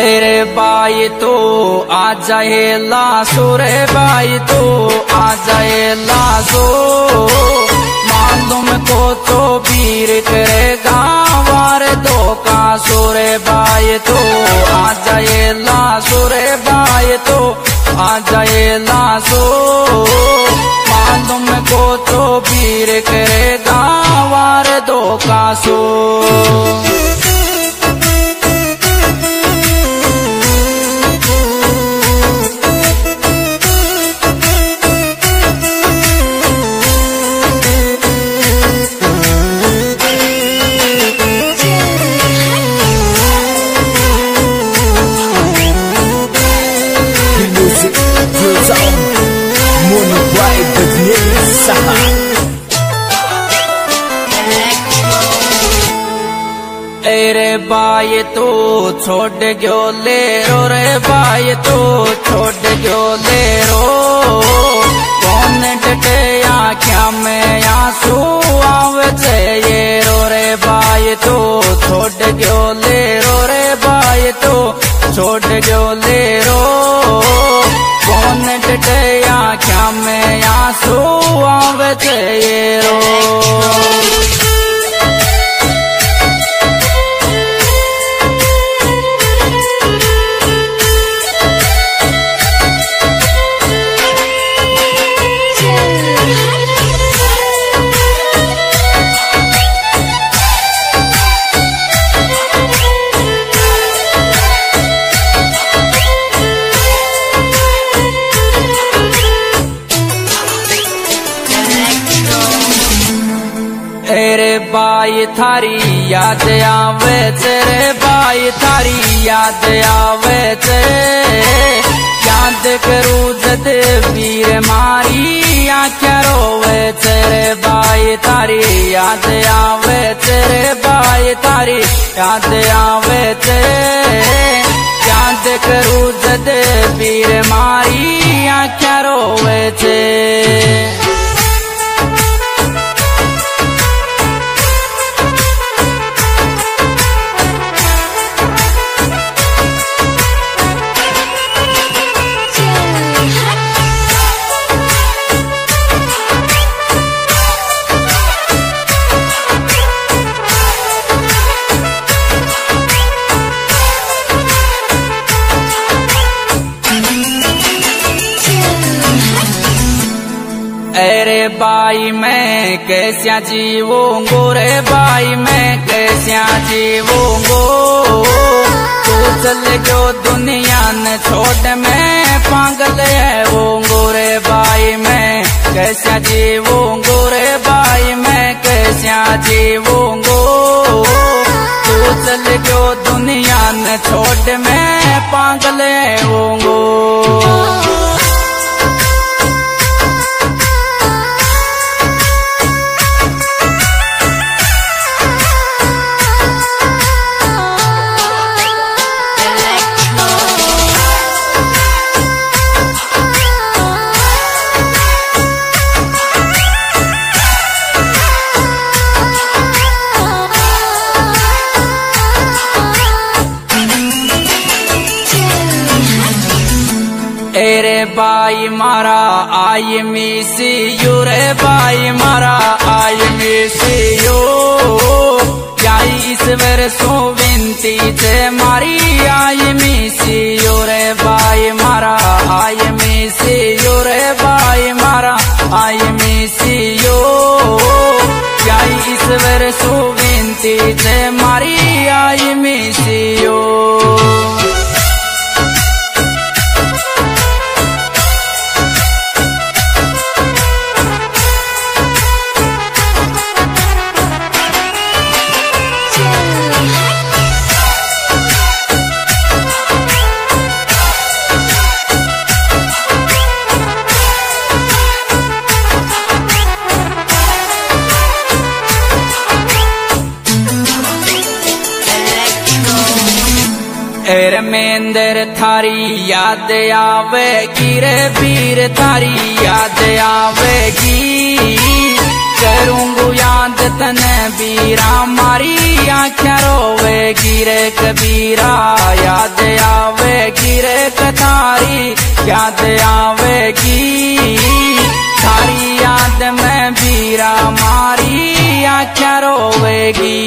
अरे बाई तो आ जाए लासो रे बाई तो आ जाए लासो मालूम को तो वीर करे गावार दो का सोरे बाई तो आ जाए लासो रे बाई तो आ जाए लासो बाय तो छोड़ गयो ले रो रे? बाय तो छोड़ गयो ले रो? कौन डटे आख्या में आँसू आवे ये रो रे? बाय तो छोड़ गयो ले रो रे? बाय तो छोड़ गयो ले रो? कौन डटे आख्या में आँसू आवे ये रो अरे बाई थारी याद आवे, तेरे बाई थारी याद आवे ते याद करूँ जद वीर मारी आख्या रोवे, तेरे बाई थारी याद आवे, तेरे बाई थारी याद आवे ते याद करूँ जद वीर मारी आख्या रोवे ते बाई, मैं कैसा जीवूंगो रे बाई, मैं कैसा जीवूंगो? तू चल जो दुनिया न छोड़, मैं पागल है वो रे बाई, मैं कैसा जीवूंगो रे बाई, मैं कैसा जीवूंगो? तू चल जो दुनिया न छोड़, मैं पागल है वो बाई मारा, आई मिसी यू रे बाई मारा, आई मिसी यू। जाई ईश्वर सो विनती छे मारी, आई मिसी यू रे बाई मारा, आई मिसी यू रे बाई मारा, आई मिसी यू। जाई ईश्वर सो विनती छे मारी, आई मिसी यू। धर्मेंद्र थारी याद आवेगी रे वीर, थारी याद आवेगी करूंगू याद तने बीरा मारी आख्या रोवेगी रे कबीरा, याद आवेगी रे कतारी, याद आवेगी थारी याद में बीरा मारी आख्या रोवेगी